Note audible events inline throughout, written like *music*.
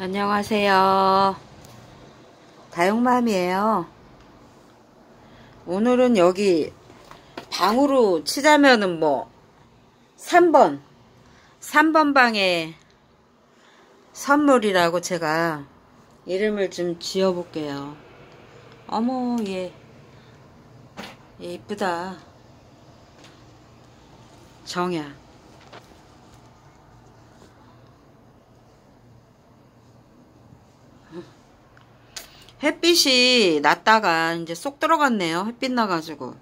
안녕하세요. 다용맘이에요. 오늘은 여기 방으로 치자면은 뭐 3번 3번 방에 선물이라고 제가 이름을 좀 지어 볼게요. 어머 얘, 얘 이쁘다. 정야. 햇빛이 났다가 이제 쏙 들어갔네요. 햇빛 나가지고.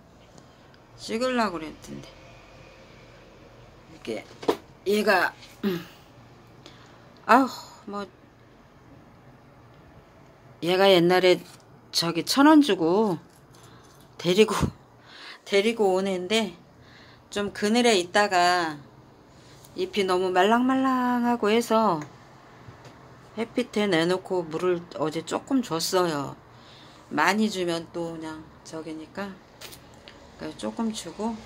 찍으려고 그랬던데. 이게 얘가 아우 뭐. 얘가 옛날에 저기 천 원 주고 데리고 *laughs* 데리고 온 애인데 좀 그늘에 있다가 잎이 너무 말랑말랑하고 해서 햇빛에 내놓고 물을 어제 조금 줬어요. 많이 주면 또 그냥 저기니까 조금 주고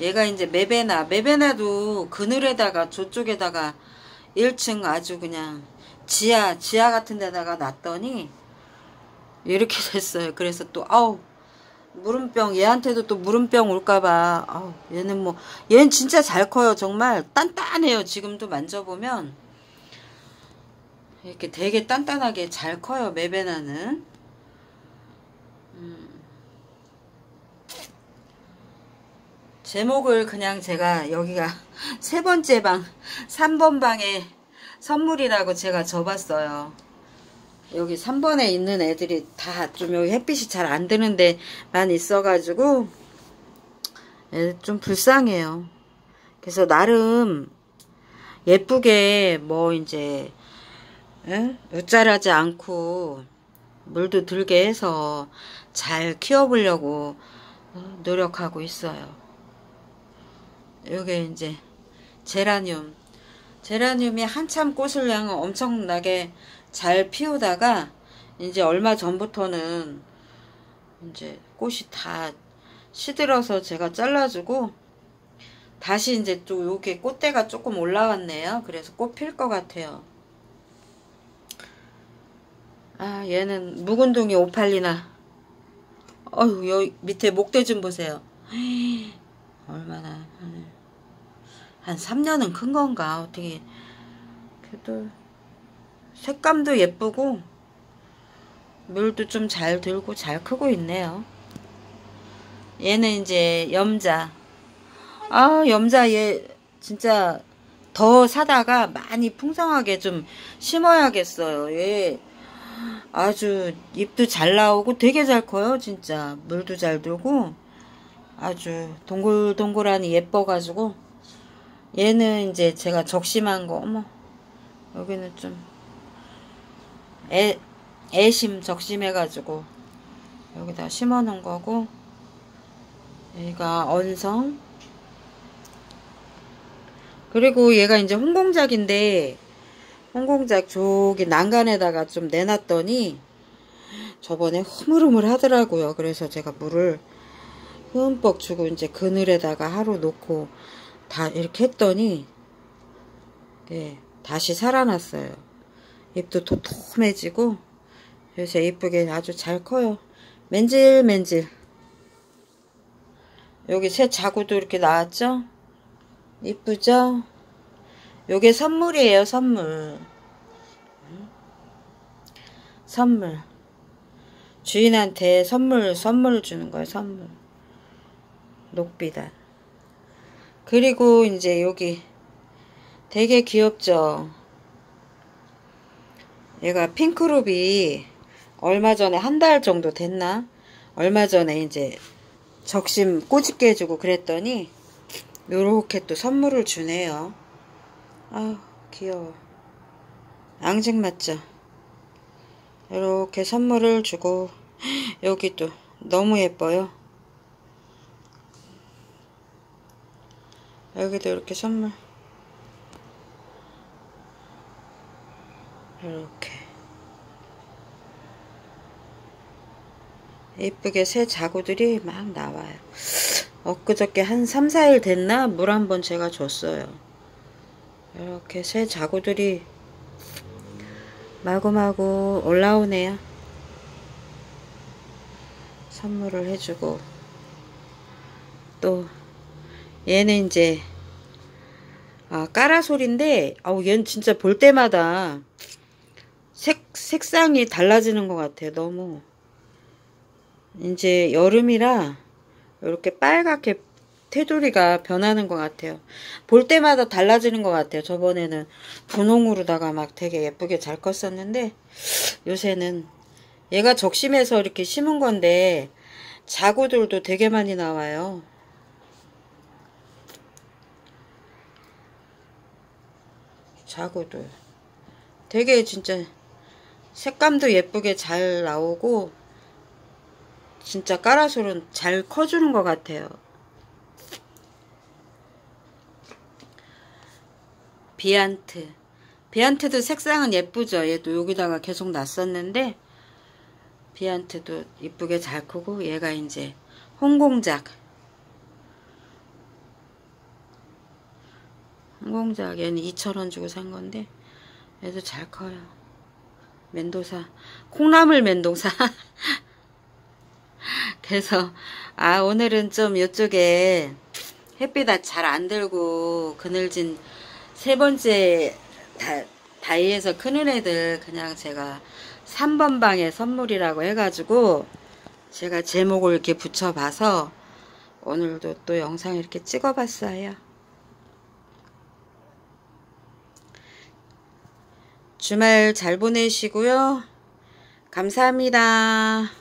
얘가 이제 메베나 메베나도 그늘에다가 저쪽에다가 1층 아주 그냥 지하 지하 같은 데다가 놨더니 이렇게 *laughs* 됐어요. 그래서 또 아우 물음병 얘한테도 또 물음병 올까봐 아우 얘는 뭐 얘는 진짜 잘 커요. 정말 단단해요. 지금도 만져보면 이렇게 되게 단단하게 잘 커요. 메베나는. 음. 제목을 그냥 제가 여기가 *laughs* 세 번째 방, 3번 방에 선물이라고 제가 접었어요. 여기 3번에 있는 애들이 다 좀 여기 햇빛이 잘 안 드는데 만 있어가지고 좀 불쌍해요. 그래서 나름 예쁘게 뭐 이제 으짤하지 않고 물도 들게 해서 잘 키워보려고 노력하고 있어요. 요게 이제 제라늄. 제라늄이 한참 꽃을 그냥 엄청나게 잘 피우다가 이제 얼마 전부터는 이제 꽃이 다 시들어서 제가 잘라주고 다시 이제 또 요게 꽃대가 조금 올라왔네요. 그래서 꽃 필 것 같아요. 아 얘는 묵은둥이 오팔리나. 어휴 여기 밑에 목대 좀 보세요. *gasps* 얼마나 한 3년은 큰 건가? 어떻게. 그래도 색감도 예쁘고 물도 좀 잘 들고 잘 크고 있네요. 얘는 이제 염자. 아 염자 얘 진짜 더 사다가 많이 풍성하게 좀 심어야겠어요 얘 아주 잎도 잘 나오고 되게 잘 커요 진짜. 물도 잘 들고 아주 동글동글하니 예뻐가지고. 얘는 이제 제가 적심한 거 어머. 여기는 좀 애, 애심 적심해가지고 여기다 심어 놓은 거고. 얘가 언성. 그리고 얘가 이제 홍공작인데 홍공작 저기 난간에다가 좀 내놨더니 저번에 흐물흐물 하더라고요. 그래서 제가 물을 흠뻑 주고 이제 그늘에다가 하루 놓고 다 이렇게 했더니 예, 다시 살아났어요. 잎도 도톰해지고 요새 이쁘게 아주 잘 커요. 맨질맨질 여기 새 자구도 이렇게 나왔죠? 이쁘죠? 요게 선물이에요 선물. 선물. 주인한테 선물 선물을 주는 거예요 선물. 녹비단 그리고 이제 여기 되게 귀엽죠? 얘가 핑크룹이 얼마 전에 한 달 정도 됐나? 얼마 전에 이제 적심 꼬집게 해주고 그랬더니 요렇게 또 선물을 주네요 아 귀여워. 앙증 맞죠? 이렇게 선물을 주고 *gasps* 여기도 너무 예뻐요. 여기도 이렇게 선물. 이렇게. 예쁘게 새 자구들이 막 나와요. *gasps* 엊그저께 한 3, 4일 됐나? 물 한 번 제가 줬어요 이렇게 새 자구들이 마구마구 올라오네요. 선물을 해주고 또 얘는 이제 아 까라솔인데 아우 얘는 진짜 볼 때마다 색, 색상이 달라지는 것 같아요. 너무 이제 여름이라 이렇게 빨갛게 테두리가 변하는 것 같아요. 볼 때마다 달라지는 것 같아요. 저번에는 분홍으로다가 막 되게 예쁘게 잘 컸었는데 요새는 얘가 적심해서 이렇게 심은 건데 자구들도 되게 많이 나와요. 자구들 되게 진짜 색감도 예쁘게 잘 나오고 진짜 까라솔은 잘 커주는 것 같아요. 비안트. 비안트도 색상은 예쁘죠. 얘도 여기다가 계속 놨었는데 비안트도 이쁘게 잘 크고 얘가 이제 홍공작. 홍공작 얘는 2,000원 주고 산 건데 얘도 잘 커요. 멘도사. 콩나물 멘도사. *laughs* 그래서 아 오늘은 좀 이쪽에 햇빛 잘 안 들고 그늘진 세 번째 다, 다이에서 크는 애들 그냥 제가 3번 방의 선물이라고 해가지고 제가 제목을 이렇게 붙여봐서 오늘도 또 영상 이렇게 찍어봤어요. 주말 잘 보내시고요. 감사합니다.